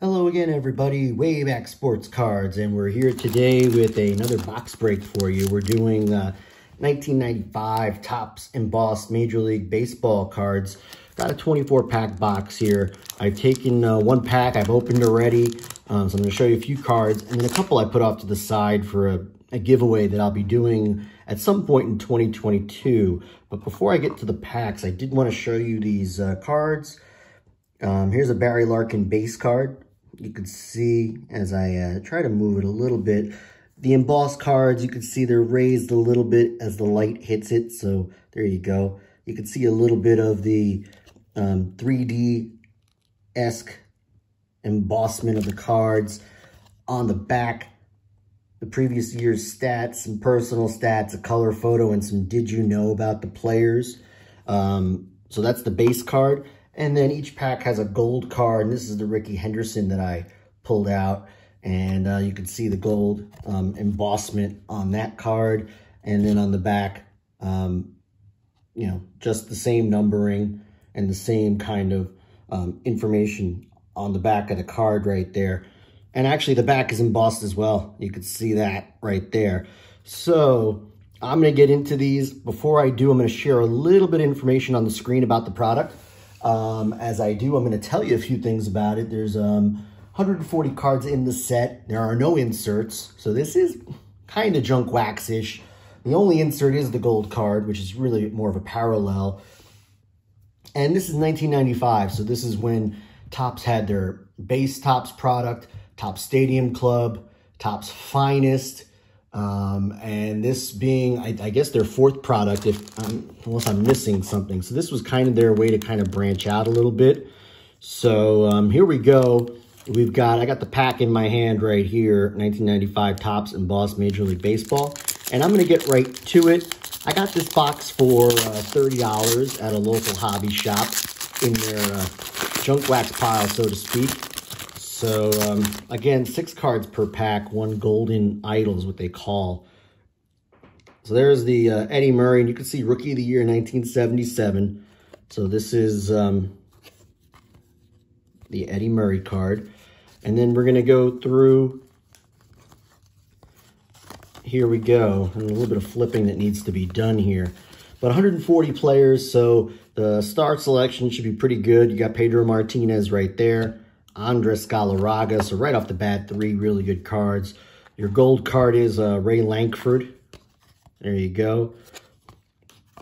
Hello again, everybody. Wayback Sports Cards, and we're here today with another box break for you. We're doing uh, 1995 Topps Embossed Major League Baseball cards. Got a 24-pack box here. I've taken uh, one pack. I've opened already, um, so I'm going to show you a few cards, and then a couple I put off to the side for a, a giveaway that I'll be doing at some point in 2022. But before I get to the packs, I did want to show you these uh, cards. Um, here's a Barry Larkin base card you can see as I uh, try to move it a little bit, the embossed cards, you can see they're raised a little bit as the light hits it. So there you go. You can see a little bit of the um, 3D-esque embossment of the cards on the back. The previous year's stats, some personal stats, a color photo, and some did you know about the players. Um, so that's the base card. And then each pack has a gold card. And this is the Rickey Henderson that I pulled out. And uh, you can see the gold um, embossment on that card. And then on the back, um, you know, just the same numbering and the same kind of um, information on the back of the card right there. And actually the back is embossed as well. You can see that right there. So I'm going to get into these. Before I do, I'm going to share a little bit of information on the screen about the product. Um, as I do, I'm going to tell you a few things about it. There's um, 140 cards in the set. There are no inserts, so this is kind of junk wax-ish. The only insert is the gold card, which is really more of a parallel. And this is 1995, so this is when Topps had their base Topps product, Topps Stadium Club, Topps Finest, um, and this being, I, I, guess, their fourth product, if I'm, unless I'm missing something. So this was kind of their way to kind of branch out a little bit. So um, here we go. We've got, I got the pack in my hand right here, 1995 Topps Embossed Major League Baseball. And I'm going to get right to it. I got this box for uh, $30 at a local hobby shop in their uh, junk wax pile, so to speak. So, um, again, six cards per pack, one golden idol is what they call. So there's the uh, Eddie Murray, and you can see Rookie of the Year 1977. So this is um, the Eddie Murray card. And then we're going to go through, here we go, and a little bit of flipping that needs to be done here. But 140 players, so the star selection should be pretty good. You got Pedro Martinez right there. Andres Galarraga. So right off the bat, three really good cards. Your gold card is uh, Ray Lankford. There you go.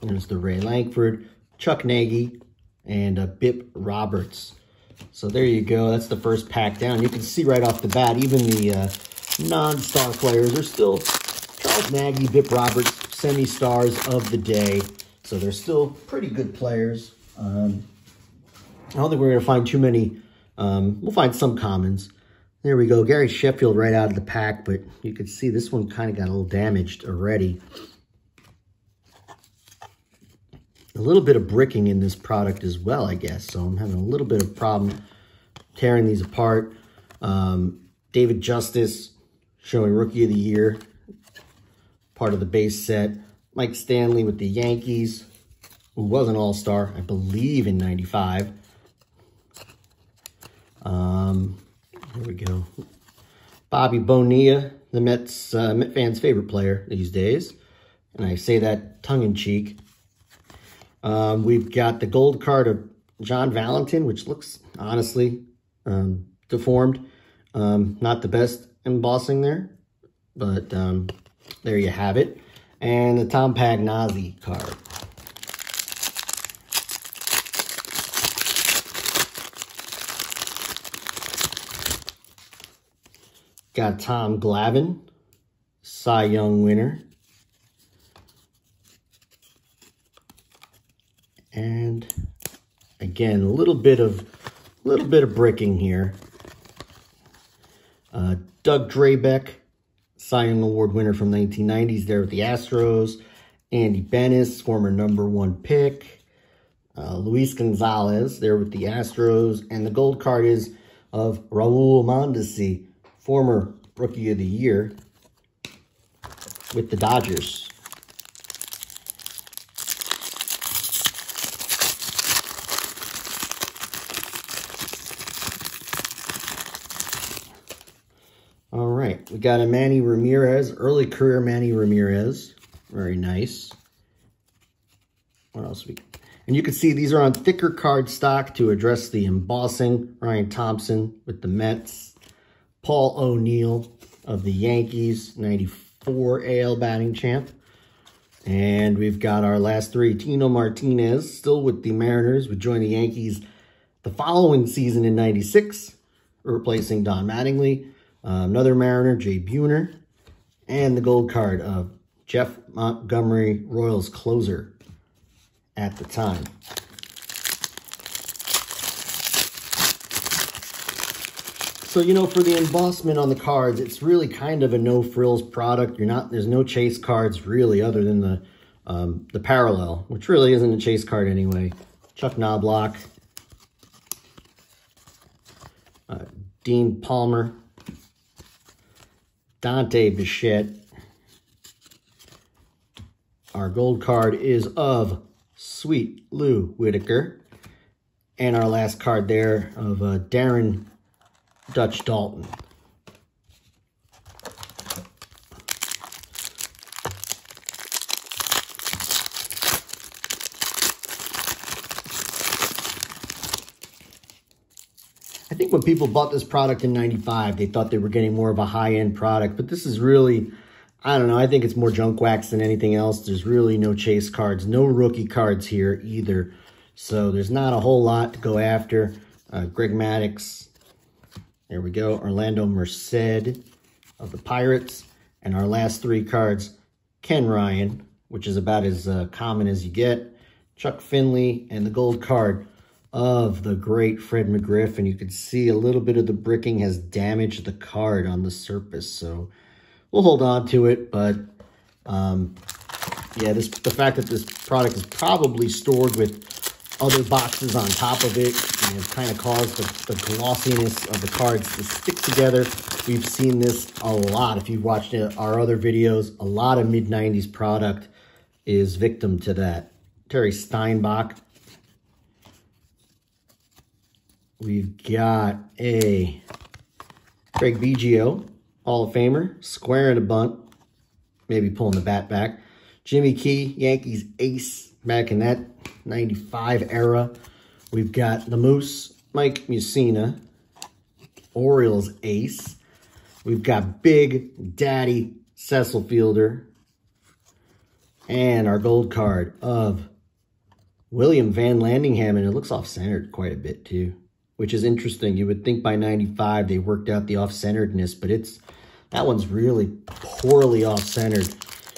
There's the Ray Lankford, Chuck Nagy, and uh, Bip Roberts. So there you go. That's the first pack down. You can see right off the bat, even the uh, non-star players are still Charles Nagy, Bip Roberts, semi-stars of the day. So they're still pretty good players. Um, I don't think we're going to find too many um, we'll find some commons. There we go. Gary Sheffield right out of the pack, but you can see this one kind of got a little damaged already. A little bit of bricking in this product as well, I guess. So I'm having a little bit of problem tearing these apart. Um, David Justice showing Rookie of the Year, part of the base set. Mike Stanley with the Yankees, who was an all-star, I believe, in 95. Um, here we go. Bobby Bonilla, the Mets, uh, fans' favorite player these days. And I say that tongue-in-cheek. Um, we've got the gold card of John Valentin, which looks, honestly, um, deformed. Um, not the best embossing there, but um, there you have it. And the Tom Pagnozzi card. Got Tom Glavine, Cy Young winner. And again, a little bit of a little bit of bricking here. Uh, Doug Drabek, Cy Young Award winner from 1990s there with the Astros. Andy Benes, former number one pick. Uh, Luis Gonzalez there with the Astros. And the gold card is of Raul Mondesi, former Rookie of the Year with the Dodgers. All right, we got a Manny Ramirez, early career Manny Ramirez. Very nice. What else we and you can see these are on thicker card stock to address the embossing. Ryan Thompson with the Mets. Paul O'Neill of the Yankees, 94 AL batting champ. And we've got our last three. Tino Martinez, still with the Mariners, would join the Yankees the following season in 96, replacing Don Mattingly. Uh, another Mariner, Jay Buhner. And the gold card of Jeff Montgomery, Royals closer at the time. So, you know, for the embossment on the cards, it's really kind of a no-frills product. You're not, there's no chase cards really other than the, um, the parallel, which really isn't a chase card anyway. Chuck Knoblauch, uh, Dean Palmer, Dante Bichette. Our gold card is of Sweet Lou Whitaker. And our last card there of uh, Darren Dutch Daulton. I think when people bought this product in 95, they thought they were getting more of a high-end product, but this is really, I don't know, I think it's more junk wax than anything else. There's really no chase cards, no rookie cards here either. So there's not a whole lot to go after. Uh, Greg Maddux, there we go. Orlando Merced of the Pirates. And our last three cards, Ken Ryan, which is about as uh, common as you get. Chuck Finley and the gold card of the great Fred McGriff. And you can see a little bit of the bricking has damaged the card on the surface. So we'll hold on to it. But um, yeah, this the fact that this product is probably stored with other boxes on top of it and it's kind of caused the, the, glossiness of the cards to stick together. We've seen this a lot. If you've watched our other videos, a lot of mid-90s product is victim to that. Terry Steinbach. We've got a Craig Biggio, Hall of Famer, squaring a bunt, maybe pulling the bat back. Jimmy Key, Yankees ace back in that 95 era. We've got the Moose, Mike Mussina, Orioles ace. We've got Big Daddy Cecil Fielder. And our gold card of William Van Landingham. And it looks off-centered quite a bit too, which is interesting. You would think by 95 they worked out the off-centeredness, but it's that one's really poorly off-centered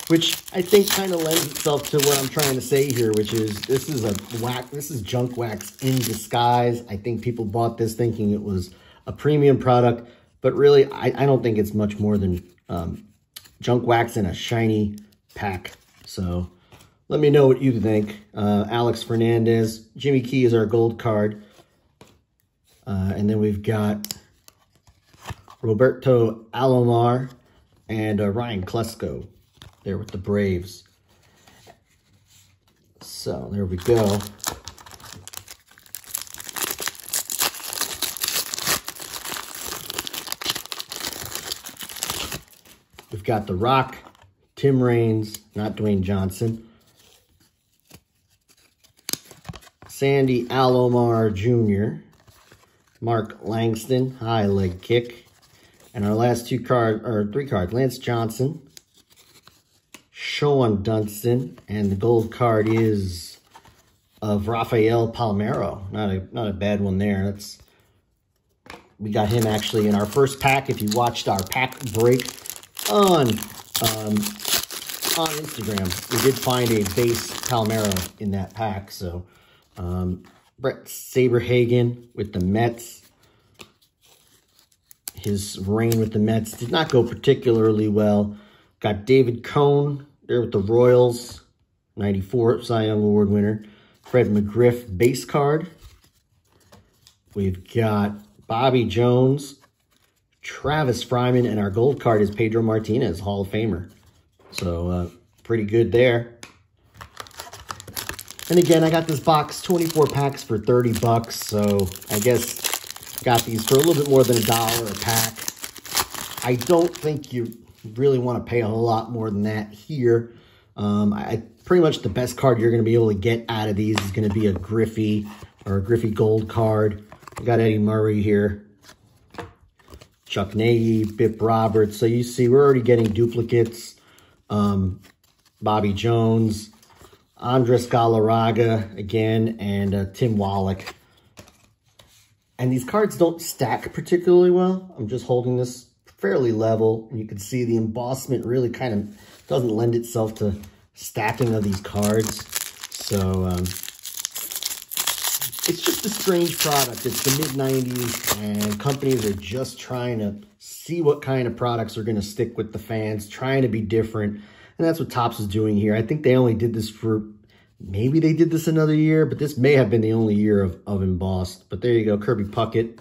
which I think kind of lends itself to what I'm trying to say here, which is this is a wax, this is junk wax in disguise. I think people bought this thinking it was a premium product, but really I, I don't think it's much more than um, junk wax in a shiny pack. So let me know what you think. Uh, Alex Fernandez, Jimmy Key is our gold card. Uh, and then we've got Roberto Alomar and uh, Ryan Klesko there with the Braves. So there we go. We've got The Rock, Tim Raines, not Dwayne Johnson. Sandy Alomar Jr., Mark Langston, high leg kick. And our last two cards, or three cards, Lance Johnson, Shawon Dunston, and the gold card is of Rafael Palmeiro. Not a not a bad one there. That's we got him actually in our first pack. If you watched our pack break on um, on Instagram, we did find a base Palmeiro in that pack. So um, Bret Saberhagen with the Mets. His reign with the Mets did not go particularly well. Got David Cone there with the Royals, 94 Cy Young Award winner. Fred McGriff base card. We've got Bobby Jones, Travis Fryman, and our gold card is Pedro Martinez, Hall of Famer. So, uh, pretty good there. And again, I got this box, 24 packs for 30 bucks. So, I guess got these for a little bit more than a dollar a pack. I don't think you really want to pay a lot more than that here. Um, I Pretty much the best card you're going to be able to get out of these is going to be a Griffey or a Griffey Gold card. We got Eddie Murray here. Chuck Nagy, Bip Roberts. So you see, we're already getting duplicates. Um, Bobby Jones, Andres Galarraga again, and uh, Tim Wallach. And these cards don't stack particularly well. I'm just holding this fairly level. And you can see the embossment really kind of doesn't lend itself to stacking of these cards. So, um, it's just a strange product. It's the mid-90s, and companies are just trying to see what kind of products are going to stick with the fans, trying to be different. And that's what Topps is doing here. I think they only did this for, maybe they did this another year, but this may have been the only year of, of embossed. But there you go, Kirby Puckett.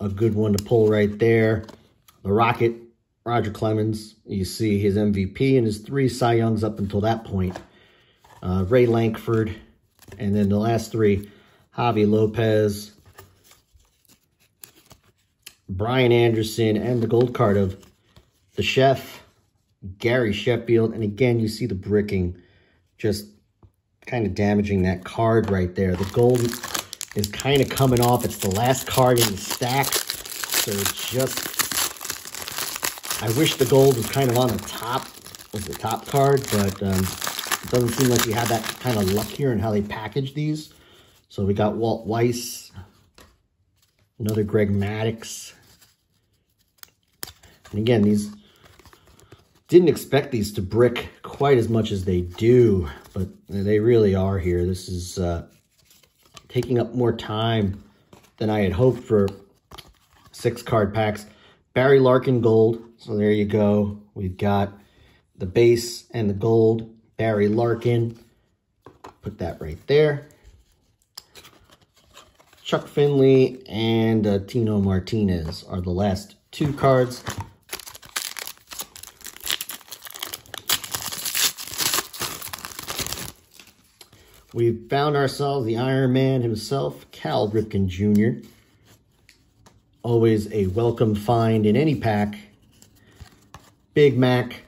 A good one to pull right there. The Rocket, Roger Clemens. You see his MVP and his three Cy Youngs up until that point. Uh, Ray Lankford. And then the last three, Javy Lopez, Brian Anderson, and the gold card of the chef, Gary Sheffield. And again, you see the bricking just kind of damaging that card right there. The gold is kind of coming off. It's the last card in the stack. So just, I wish the gold was kind of on the top of the top card, but um, it doesn't seem like we have that kind of luck here in how they package these. So we got Walt Weiss, another Greg Maddux. And again, these didn't expect these to brick quite as much as they do, but they really are here. This is uh, taking up more time than I had hoped for six card packs. Barry Larkin Gold. So there you go. We've got the base and the gold. Barry Larkin. Put that right there. Chuck Finley and uh, Tino Martinez are the last two cards. We found ourselves the Iron Man himself, Cal Ripken Jr. Always a welcome find in any pack. Big Mac,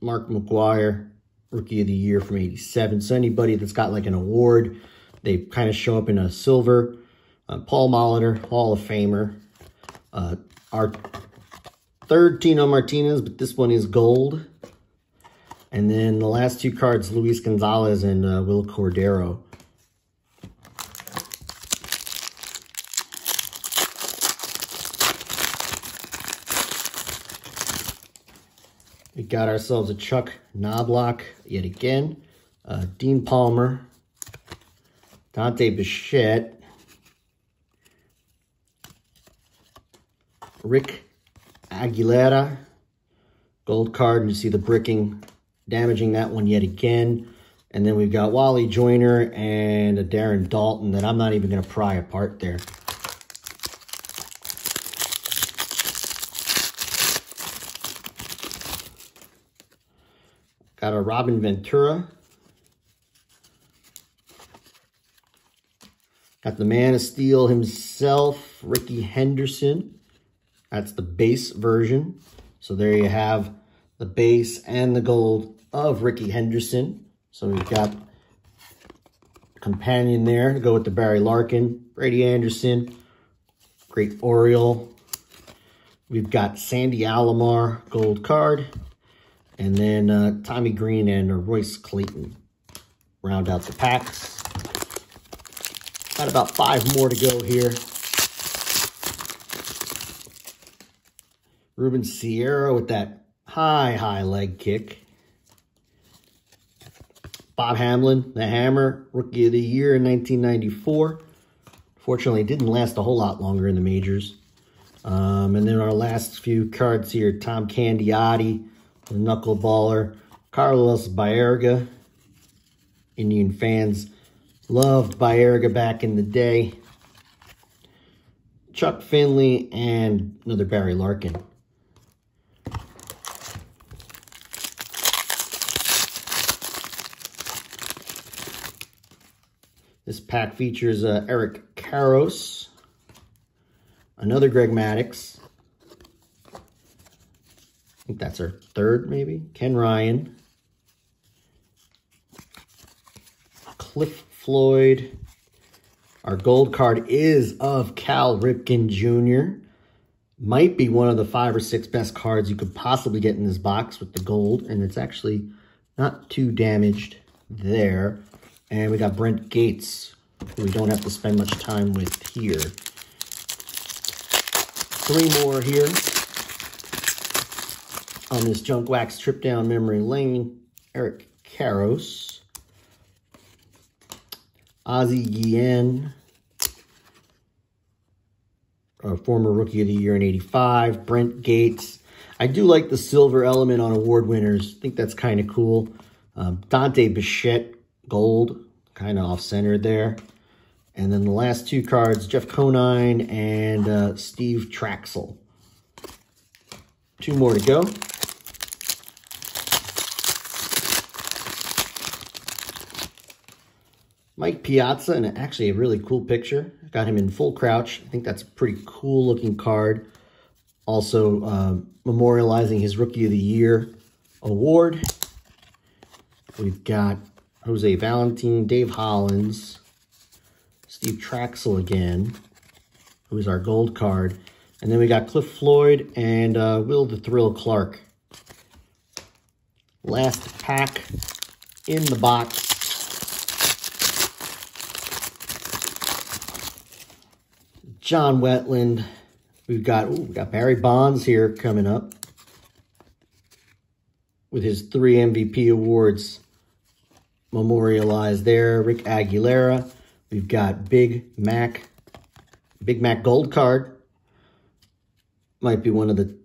Mark McGwire, Rookie of the Year from 87. So anybody that's got like an award they kind of show up in a silver. Uh, Paul Molitor, Hall of Famer. Uh, our third Tino Martinez, but this one is gold. And then the last two cards, Luis Gonzalez and uh, Wil Cordero. We got ourselves a Chuck Knoblauch yet again. Uh, Dean Palmer, Dante Bichette. Rick Aguilera. Gold card, and you see the bricking damaging that one yet again. And then we've got Wally Joyner and a Darren Daulton that I'm not even going to pry apart there. Got a Robin Ventura. Got the Man of Steel himself, Rickey Henderson. That's the base version. So there you have the base and the gold of Rickey Henderson. So we've got companion there to go with the Barry Larkin, Brady Anderson, Great Oriole. We've got Sandy Alomar, gold card. And then uh, Tommy Greene and Royce Clayton round out the packs. Got about five more to go here. Ruben Sierra with that high, high leg kick. Bob Hamelin, the Hammer, Rookie of the Year in 1994. Fortunately, didn't last a whole lot longer in the majors. Um, and then our last few cards here, Tom Candiotti, the knuckleballer, Carlos Baerga, Indian fans Loved Baerga back in the day. Chuck Finley and another Barry Larkin. This pack features uh, Eric Karros, another Greg Maddux, I think that's our third, maybe. Ken Ryan. Cliff Floyd. Our gold card is of Cal Ripken Jr. Might be one of the five or six best cards you could possibly get in this box with the gold. And it's actually not too damaged there. And we got Brent Gates, who we don't have to spend much time with here. Three more here on this Junk Wax Trip Down Memory Lane. Eric Karros. Ozzie Guillen. A former Rookie of the Year in 85. Brent Gates. I do like the silver element on award winners. I think that's kind of cool. Um, Dante Bichette, gold, kind of off-centered there. And then the last two cards, Jeff Conine and uh, Steve Trachsel. Two more to go. Mike Piazza, and actually a really cool picture. Got him in full crouch. I think that's a pretty cool looking card. Also uh, memorializing his Rookie of the Year award. We've got Jose Valentin, Dave Hollins, Steve Trachsel again, who is our gold card. And then we got Cliff Floyd and uh, Will the Thrill Clark. Last pack in the box. John Wetteland. We've got, ooh, we got Barry Bonds here coming up with his three MVP awards memorialized there. Rick Aguilera. We've got Big Mac, Big Mac Gold Card. Might be one of the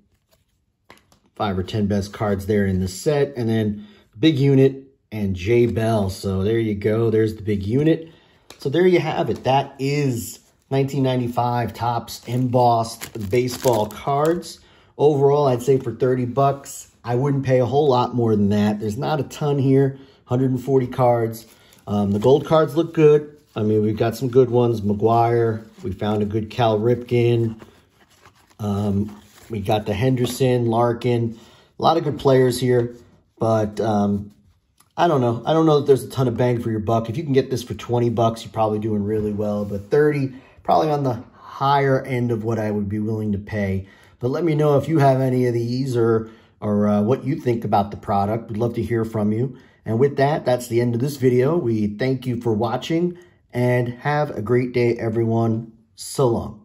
five or 10 best cards there in the set. And then Big Unit and Jay Bell. So there you go. There's the Big Unit. So there you have it. That is 1995 Topps embossed baseball cards. Overall, I'd say for 30 bucks, I wouldn't pay a whole lot more than that. There's not a ton here, 140 cards. Um, the gold cards look good. I mean, we've got some good ones. McGwire, we found a good Cal Ripken. Um, we got the Henderson, Larkin. A lot of good players here, but um, I don't know. I don't know that there's a ton of bang for your buck. If you can get this for 20 bucks, you're probably doing really well, but 30 probably on the higher end of what I would be willing to pay. But let me know if you have any of these or, or uh, what you think about the product. We'd love to hear from you. And with that, that's the end of this video. We thank you for watching and have a great day, everyone. So long.